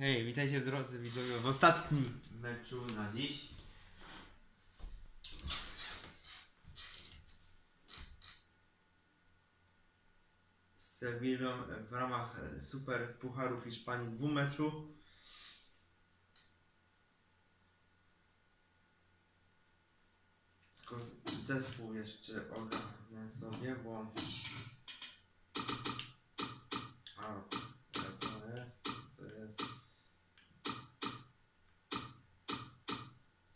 Hej, witajcie drodzy widzowie w ostatnim meczu na dziś. Z Sewillą w ramach Super Pucharu Hiszpanii dwumeczu. Tylko zespół jeszcze ogarnę sobie, bo... A, to jest, to jest...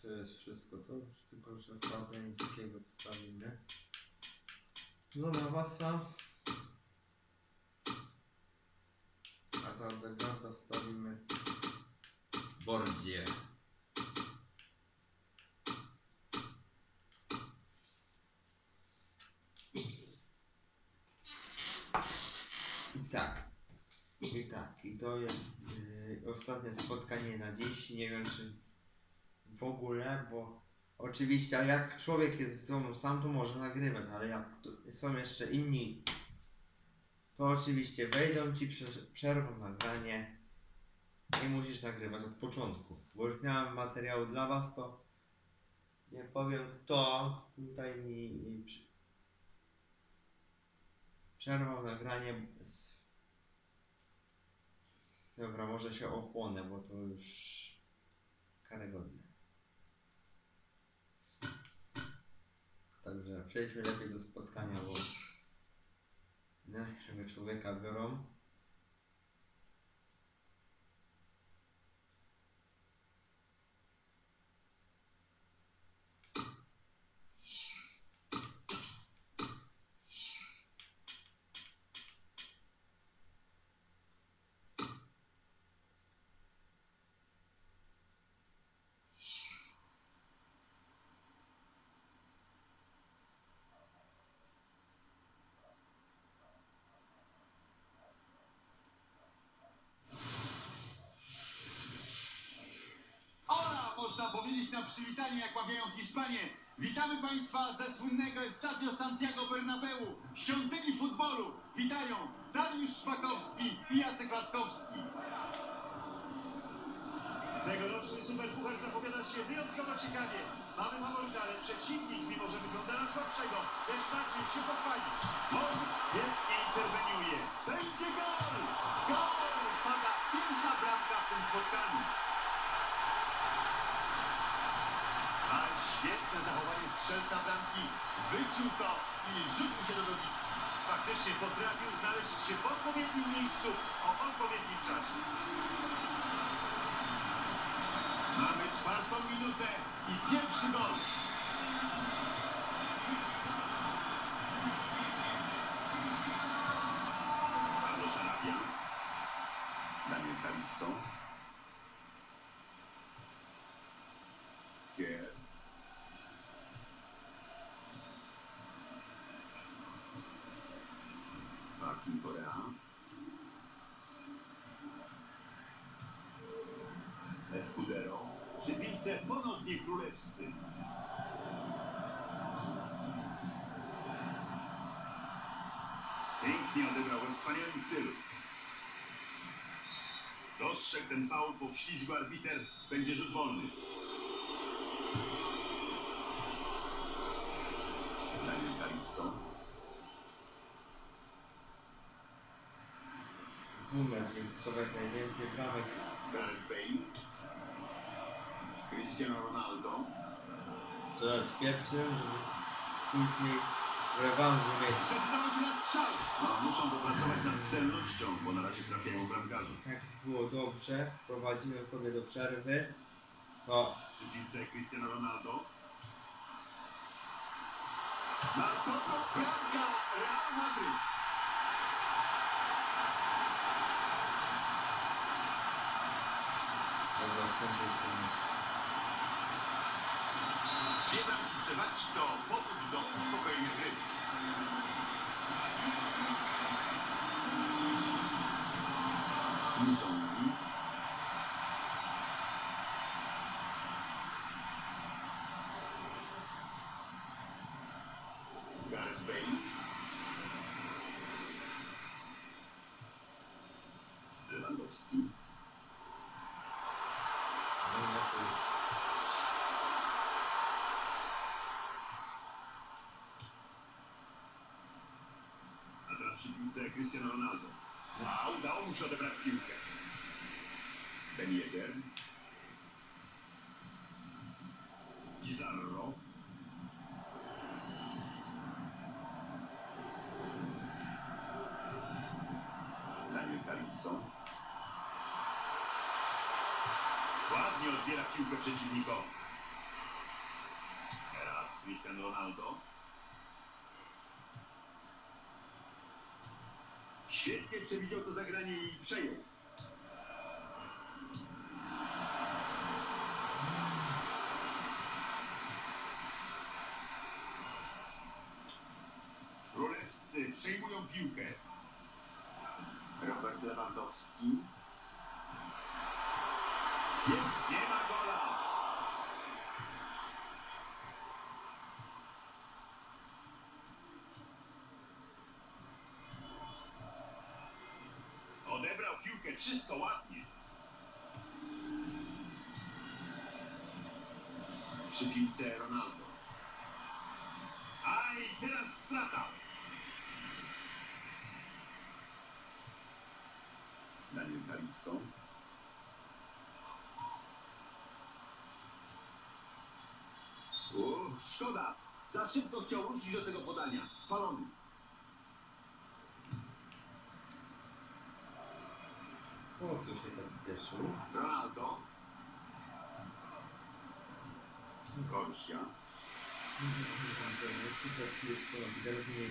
To jest wszystko to, tylko że Fabiańskiego wstawimy. No na Wasa. A za Odegaarda wstawimy Bordzie. I tak. I tak. I to jest yy, ostatnie spotkanie na dziś. Nie wiem czy w ogóle, bo oczywiście jak człowiek jest w domu sam, to może nagrywać, ale jak są jeszcze inni, to oczywiście wejdą ci, prze- przerwą nagranie i musisz nagrywać od początku. Bo już miałem materiał dla was, to nie powiem kto tutaj mi, przerwał nagranie z... Dobra, może się ochłonę, bo to już karygodne. Przejdźmy lepiej do spotkania, bo nie, żeby człowieka biorą. Na przywitanie, jak mawiają w Hiszpanii. Witamy Państwa ze słynnego Estadio Santiago Bernabeu, świątyni futbolu. Witają Dariusz Szpakowski i Jacek Laskowski. Tegoroczny Superpuchar zapowiada się wyjątkowo ciekawie. Mamy faworyta, ale przeciwnik, mimo że wygląda na słabszego, też ma czym się pochwalić. Może świetnie interweniuje. Będzie gol! Gol! Pada pierwsza bramka w tym spotkaniu. Świetne zachowanie strzelca bramki. Wyczuł to i rzucił się do dobicia. Faktycznie potrafił znaleźć się w odpowiednim miejscu o odpowiednim czasie. Mamy czwartą minutę i pierwszy gol. Escudero. Przy piłce ponownie królewscy. Pięknie odegrał we wspaniałym stylu. Dostrzegł ten faul po wślizgu arbiter. Będzie rzut wolny. Daniel Calisto. Dwumecz, więc jak najwięcej bramek. Gareth Bale. Cristiano Ronaldo. Strzelać pierwszym, żeby później w rewanżu mieć. Na strzał. No, muszą popracować nad celnością, bo na razie trafiają bramkarzy. Tak było dobrze. Prowadzimy sobie do przerwy. To piłce Cristiano Ronaldo. Na to to bramka Real Madryt. dobra, skończył już ten mecz. Dwie bramki przewagi to powód do spokojnej gry. Nisący. Gareth Bale. Lewandowski. Musi odebrać piłkę. Ben Yedder. Pizarro. Daniel Calypso. Ładnie odbiera piłkę przeciwnikowi. Teraz Cristiano Ronaldo. Świetnie przewidział to zagranie i przejął. Królewscy przejmują piłkę. Robert Lewandowski. Jest, nie ma gola. Czysto, ładnie. Przy piłce Ronaldo. A i teraz strata. Daniel Calypso. O, szkoda. Za szybko chciał ruszyć do tego podania. Spalony. Po co się tak spieszył? Ronaldo. Mi,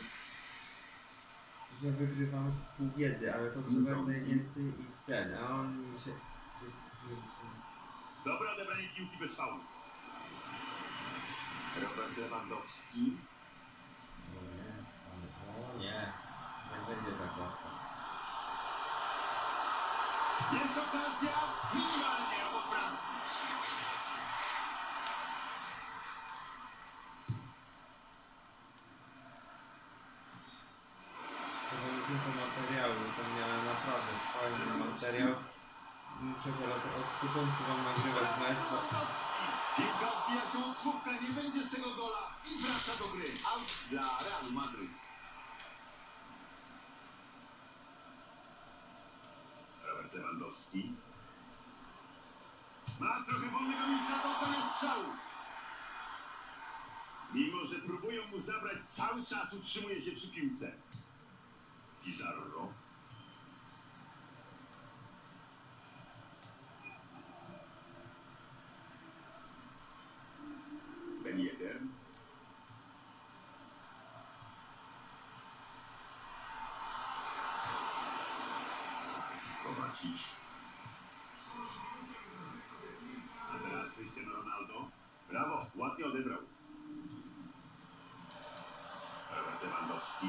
że wygrywam pół biedy, ale to trzeba jak najwięcej i w ten, a on mi się... Dobre odebranie piłki bez faulu. Robert Lewandowski. O nie, stary, o nie, nie będzie tak łatwo. Jest okazja. Minimalnie. To nie tylko materiału, to miałem naprawdę fajny materiał. Muszę teraz od początku wam nagrywać mecz. Piłka odbija się od słupka. Nie będzie z tego gola. I wraca do gry. Out dla Realu Madryt. Robert Ma trochę wolnego miejsca do oddania strzału. Mimo, że próbują mu zabrać, cały czas utrzymuje się przy piłce. Pizarro. Ładnie odebrał. Lewandowski.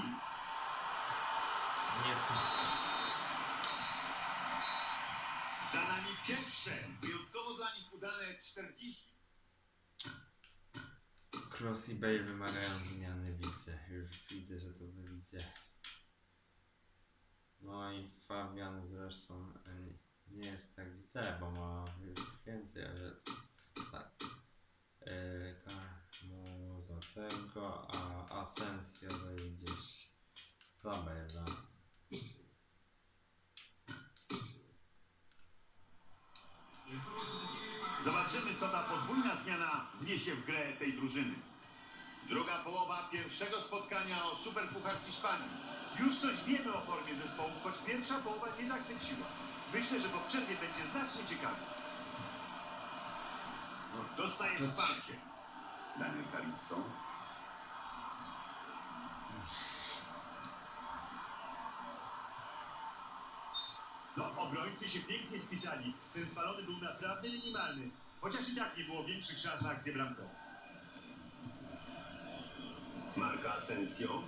nie w tym Za nami pierwsze, wyjątkowo dla nich udane 40. Cross i Bale wymagają zmiany, widzę. Już widzę, że to wy widzę. No i Fabian zresztą e, nie jest tak źle, bo ma już więcej, ale tak. E, Mu za tego, a Asensio gdzieś za Bale'a. Zobaczymy, co ta podwójna zmiana wniesie w grę tej drużyny. Druga połowa pierwszego spotkania o Superpuchar Hiszpanii. Już coś wiemy o formie zespołu, choć pierwsza połowa nie zachwyciła. Myślę, że po przerwie będzie znacznie ciekawiej. Dostaje To- wsparcie. Daniel Calypso. No, obrońcy się pięknie spisali. Ten spalony był naprawdę minimalny. Chociaż i tak nie było większych szans na akcję bramkową. Marco Asensio.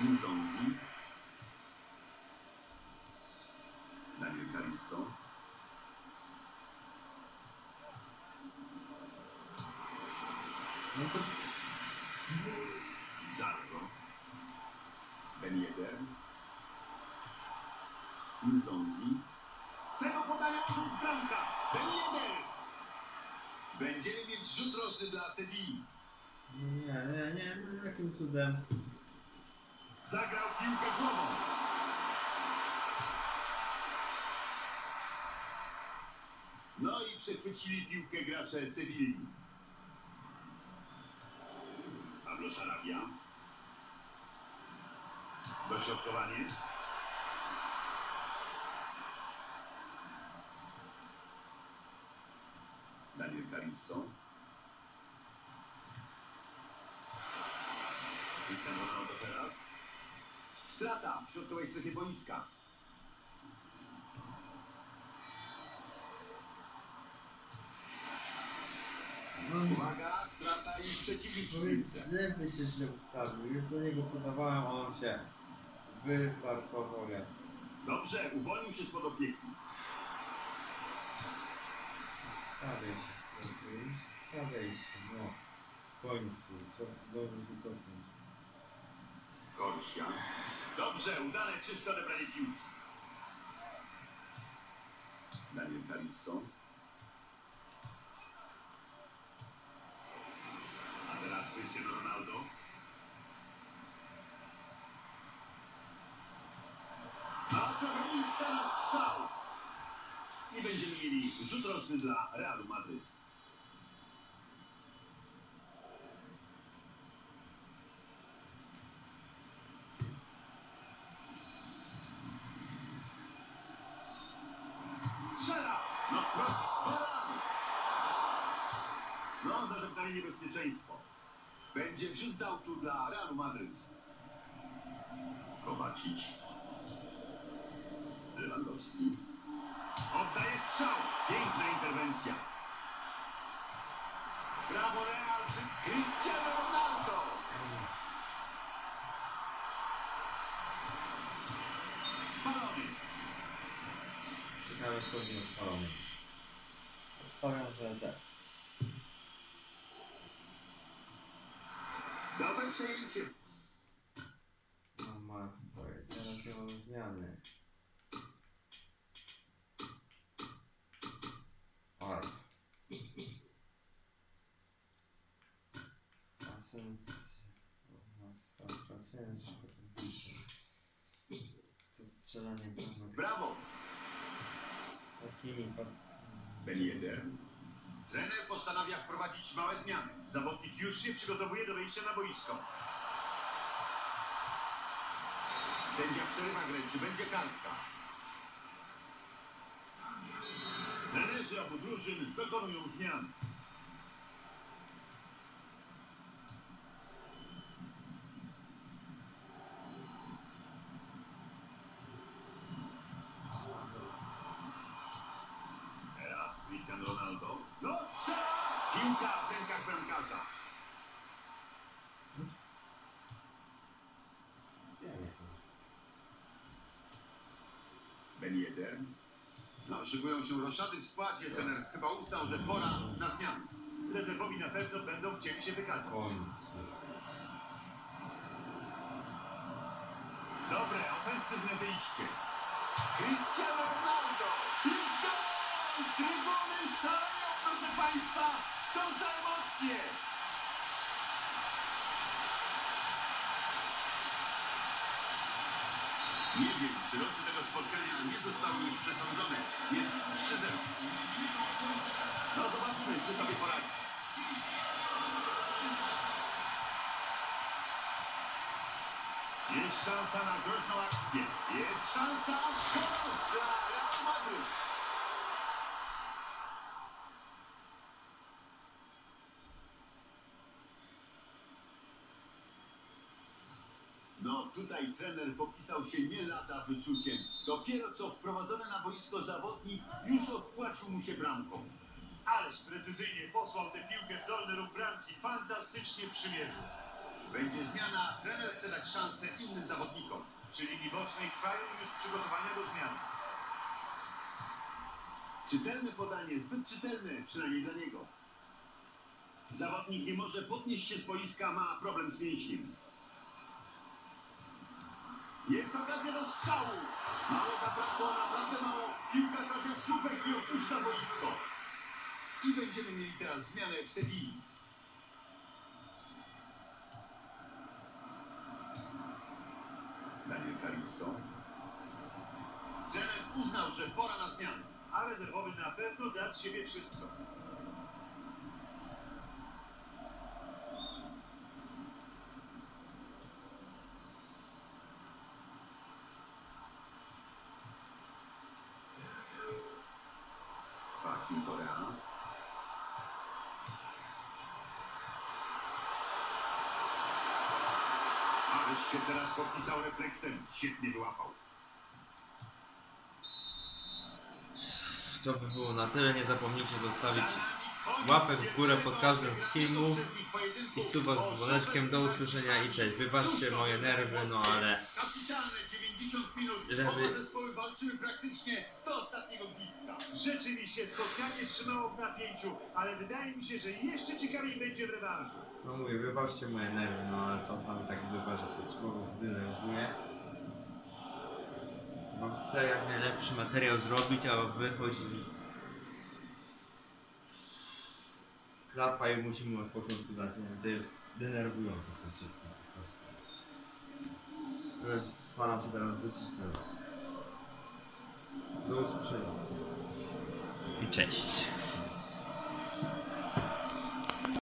Nzonzi. Daniel Calypso. No to Zarro. Ben Yedder. Nzonzi. Z tego podania rzut bramka. Ben Yedder. Będziemy mieć rzut rożny dla Sevilla. nie, nie, nie, no jakim cudem. Zagrał piłkę głową. No i przechwycili piłkę gracze Sewilli. Pablo Sarabia. Dośrodkowanie. Daniel Carizzo. Cristiano Ronaldo teraz. Strata w środkowej strefie boiska. Uwaga, i przeciwnik piłce. źle by się źle ustawił. Już do niego podawałem, a on się wystartował jak Dobrze, uwolnił się spod opieki. Stawiaj się, chłopie, stawiaj się, no. W końcu, co, dobrze się cofnąć. Korsia. Dobrze, udane czyste odebranie piłki. Daniel Carizzo. Teraz Cristiano Ronaldo. A miejsca na strzał. I będziemy mieli rzut roczny dla Realu Madryt. Będzie wrzut z dla Realu Madryt. Kowacic. Lewandowski. Oddaje strzał. Piękna interwencja. Brawo Real. Cristiano Ronaldo. Spalony. Ciekawe, kto będzie spalony. Obstawiam, że D. Dobre przejęcie. No matko, teraz nie mam zmiany. Oj. Asens... No, ciężko to widzę. To strzelanie Brawo. takimi paskami. Ben Yedder. Trener postanawia wprowadzić małe zmiany. Zawodnik już się przygotowuje do wejścia na boisko. Sędzia przerywa grę. Czy będzie kartka? Trenerzy obu drużyn dokonują zmian. Teraz Cristiano Ronaldo. No strzela! Piłka w rękach bramkarza. Zjemy to. Ben Yedder. No, szykują się roszady w składzie. Trener chyba ustał, że pora na zmianę. Rezerwowi na pewno będą chcieli się wykazać. Dobre, ofensywne wyjście. Cristiano Ronaldo! Jest gol! Trybuny szaleją, proszę Państwa! Co za emocje! Nie wiem, czy losy tego spotkania nie zostały już przesądzone. Jest 3-0. No zobaczmy, czy sobie poradzi. Jest szansa na groźną akcję. Jest szansa gol dla Real Madryt. No tutaj trener popisał się nie lada wyczuciem. Dopiero co wprowadzony na boisko zawodnik już odpłacił mu się bramką. Ależ precyzyjnie posłał tę piłkę w dolny róg bramki. Fantastycznie przymierzył. Będzie zmiana, trener chce dać szansę innym zawodnikom. Przy linii bocznej trwają już przygotowania do zmiany. Czytelne podanie, zbyt czytelne, przynajmniej dla niego. Zawodnik nie może podnieść się z boiska, ma problem z mięśniem. Jest okazja do strzału. Mało zabrakło, naprawdę mało. Piłka trafia słupek i opuszcza boisko. I będziemy mieli teraz zmianę w Sewilli. Daniel Caruso. Zenet uznał, że pora na zmianę. A rezerwowy na pewno da z siebie wszystko. Się teraz podpisał refleksem. Świetnie wyłapał. To by było na tyle. Nie zapomnijcie zostawić łapek w górę pod każdym z filmów i suba z dzwoneczkiem. Do usłyszenia i cześć. Wybaczcie moje nerwy, no ale Kapitalne 90 minut. Żeby- walczyły praktycznie do ostatniego gwizdka. Rzeczywiście spotkanie trzymało w napięciu, ale wydaje mi się, że jeszcze ciekawiej będzie w rewanżu. No mówię, wybaczcie moje nerwy, no ale czasami tak bywa, że się człowiek zdenerwuje. Bo chcę jak najlepszy materiał zrobić, a wychodzi mi klapa i musimy od początku zacząć. To jest denerwujące w tym wszystkim staram się teraz wrócić. Do usłyszenia. I cześć.